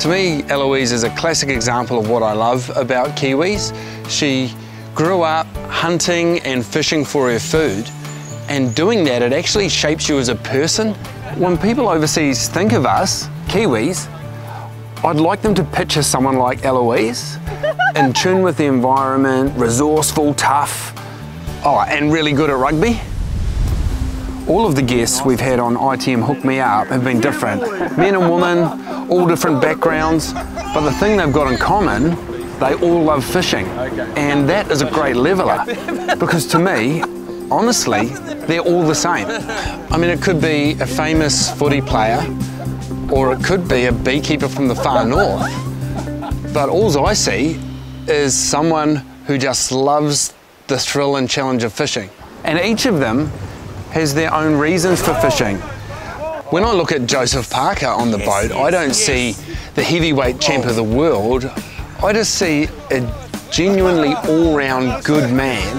To me, Eloise is a classic example of what I love about Kiwis. She grew up hunting and fishing for her food, and doing that, it actually shapes you as a person. When people overseas think of us, Kiwis, I'd like them to picture someone like Eloise, in tune with the environment, resourceful, tough, oh, and really good at rugby. All of the guests we've had on ITM Hook Me Up have been different. Men and women, all different backgrounds, but the thing they've got in common, they all love fishing. And that is a great leveler, because to me, honestly, they're all the same. I mean, it could be a famous footy player, or it could be a beekeeper from the far north. But all I see is someone who just loves the thrill and challenge of fishing. And each of them has their own reasons for fishing. When I look at Joseph Parker on the boat, I don't see the heavyweight champ of the world. I just see a genuinely all-round good man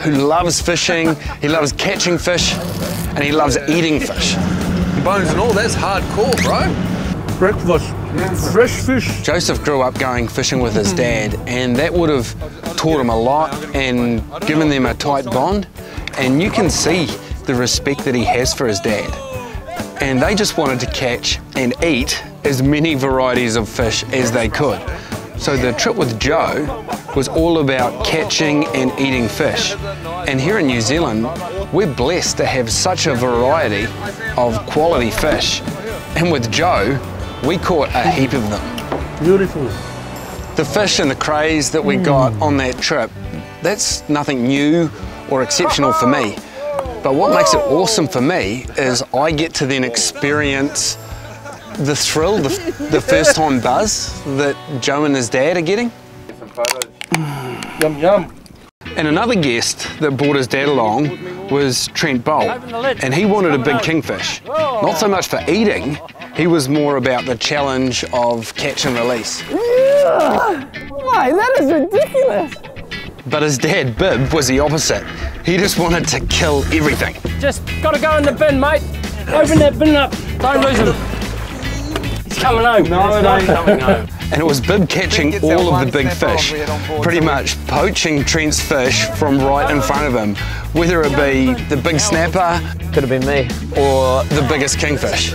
who loves fishing, he loves catching fish, and he loves eating fish. Bones and all, that's hardcore, bro. Breakfast, fresh fish. Joseph grew up going fishing with his dad, and that would have taught him a lot and given them a tight bond. And you can see the respect that he has for his dad. And they just wanted to catch and eat as many varieties of fish as they could. So the trip with Joe was all about catching and eating fish. And here in New Zealand, we're blessed to have such a variety of quality fish. And with Joe, we caught a heap of them. Beautiful. The fish and the crays that we got mm. on that trip, that's nothing new or exceptional for me. But what makes it awesome for me is I get to then experience the thrill, the, the first time buzz that Joe and his dad are getting. Yum yum. And another guest that brought his dad along was Trent Boult, and he wanted a big kingfish. Not so much for eating, he was more about the challenge of catch and release. Why, that is ridiculous. But his dad, Bib, was the opposite. He just wanted to kill everything. Just gotta go in the bin, mate. Open that bin up. Don't lose him. He's coming home. No, it ain't coming home. And it was Bib catching all of the big fish, pretty much poaching Trent's fish from right in front of him, whether it be the big snapper Could have been me. or the biggest kingfish.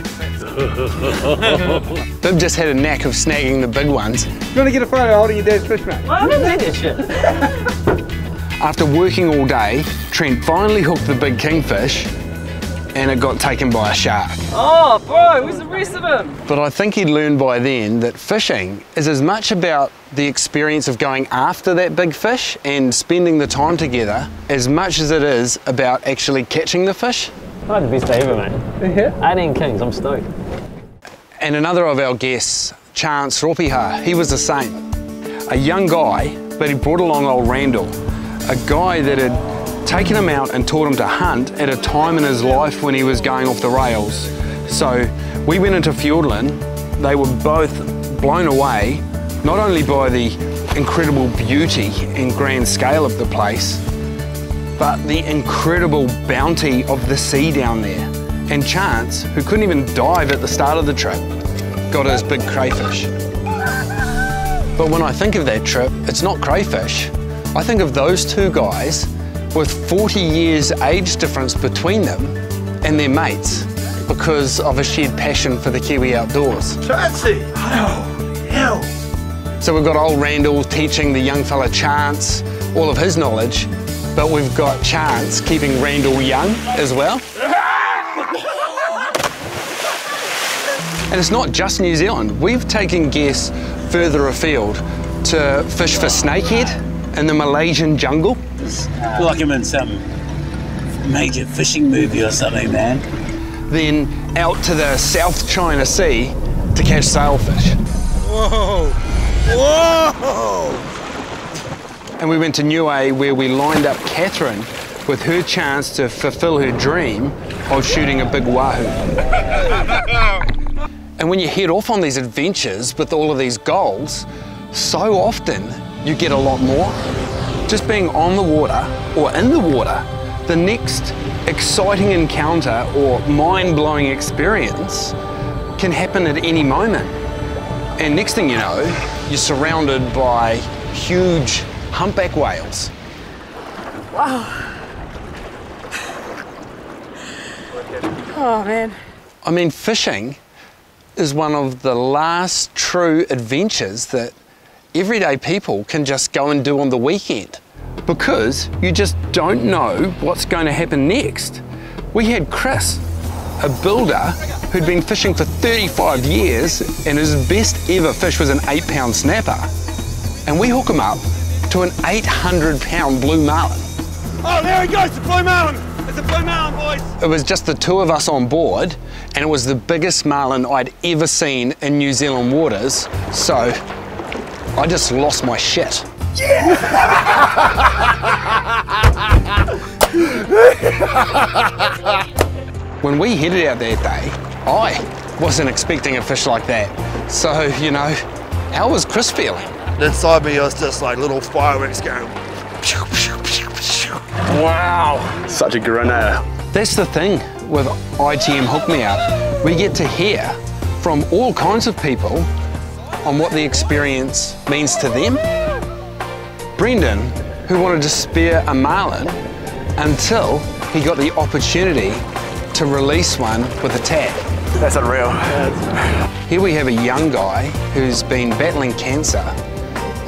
Bib just had a knack of snagging the big ones. You want to get a photo holding your dad's fish, mate? I haven't seen this shit. After working all day, Trent finally hooked the big kingfish and it got taken by a shark. Oh, bro, where's the rest of him? But I think he'd learned by then that fishing is as much about the experience of going after that big fish and spending the time together as much as it is about actually catching the fish. I had the best day ever, mate. Yeah. 18 kings, I'm stoked. And another of our guests, Chance Ropiha, he was the same. A young guy, but he brought along old Randall, a guy that had taken him out and taught him to hunt at a time in his life when he was going off the rails. So we went into Fiordland, they were both blown away, not only by the incredible beauty and grand scale of the place, but the incredible bounty of the sea down there. And Chance, who couldn't even dive at the start of the trip, got his big crayfish. But when I think of that trip, it's not crayfish. I think of those two guys with 40 years age difference between them and their mates because of a shared passion for the Kiwi outdoors. Chatsy. Oh, hell. So we've got old Randall teaching the young fella Chance all of his knowledge, but we've got Chance keeping Randall young as well. And it's not just New Zealand. We've taken guests further afield to fish for snakehead in the Malaysian jungle. feel like I'm in some major fishing movie or something, man. then out to the South China Sea to catch sailfish. Whoa. Whoa. And we went to Niue where we lined up Catherine with her chance to fulfill her dream of shooting a big wahoo. and when you head off on these adventures with all of these goals, so often you get a lot more. Just being on the water or in the water, the next exciting encounter or mind blowing experience can happen at any moment. And next thing you know, you're surrounded by huge humpback whales. Wow. Oh man. I mean, fishing is one of the last true adventures that everyday people can just go and do on the weekend because you just don't know what's going to happen next. We had Chris, a builder who'd been fishing for 35 years and his best ever fish was an eight pound snapper. And we hook him up to an 800 pound blue marlin. Oh, there he goes, the Blue Mountain. It's a Blue Mountain, boys. It was just the two of us on board, and it was the biggest marlin I'd ever seen in New Zealand waters. So I just lost my shit. when we headed out that day, I wasn't expecting a fish like that. So, you know, how was Chris feeling? Inside me, it was just like little fireworks going. Wow. Such a grenade. That's the thing with ITM Hook Me Up. We get to hear from all kinds of people on what the experience means to them. Brendan, who wanted to spear a marlin until he got the opportunity to release one with a tag. That's unreal. Here we have a young guy who's been battling cancer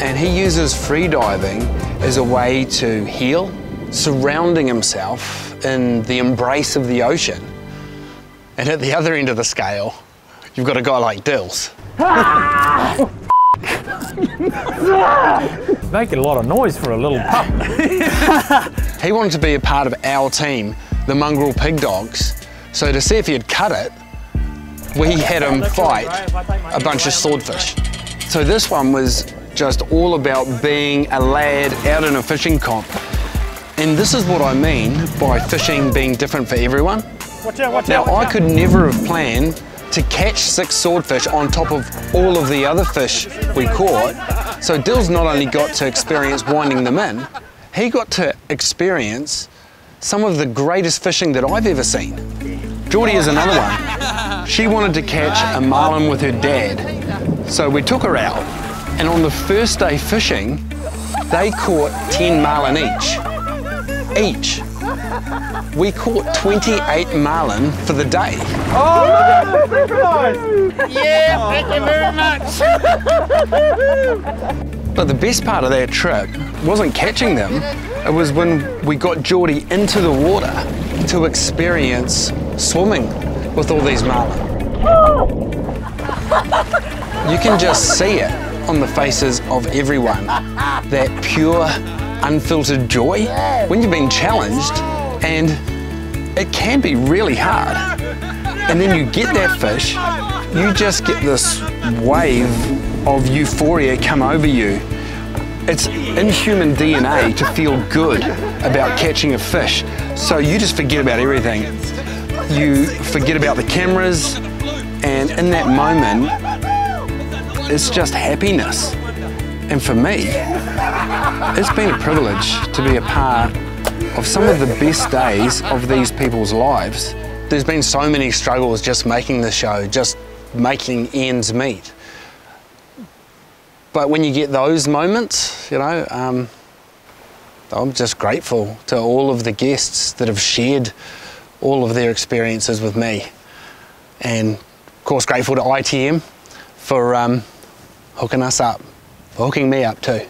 and he uses freediving as a way to heal, surrounding himself in the embrace of the ocean. And at the other end of the scale, you've got a guy like Dills. Making a lot of noise for a little pup. He wanted to be a part of our team, the Mongrel Pig Dogs. So to see if he'd cut it, we had him fight a bunch of swordfish. So this one was just all about being a lad out in a fishing comp. And this is what I mean by fishing being different for everyone. Now, I could never have planned to catch six swordfish on top of all of the other fish we caught. So Dill's not only got to experience winding them in, he got to experience some of the greatest fishing that I've ever seen. Geordie is another one. She wanted to catch a marlin with her dad. So we took her out, and on the first day fishing, they caught 10 marlin each. Each. We caught 28 marlin for the day. Oh, look at Yeah, thank you very much. but the best part of that trip wasn't catching them, it was when we got Geordie into the water to experience swimming with all these marlin. You can just see it on the faces of everyone, that pure, unfiltered joy when you've been challenged and it can be really hard. And then you get that fish, you just get this wave of euphoria come over you. It's in human DNA to feel good about catching a fish. So you just forget about everything. You forget about the cameras, and in that moment, it's just happiness. And for me, it's been a privilege to be a part of some of the best days of these people's lives. There's been so many struggles just making the show, just making ends meet. But when you get those moments, you know, um, I'm just grateful to all of the guests that have shared all of their experiences with me. And of course, grateful to ITM for um, hooking us up, for hooking me up too.